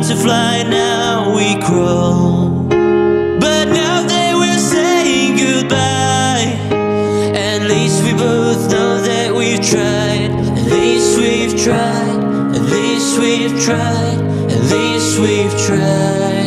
learned to fly, now we crawl. But now they were saying goodbye, at least we both know that we've tried. At least we've tried. At least we've tried. At least we've tried.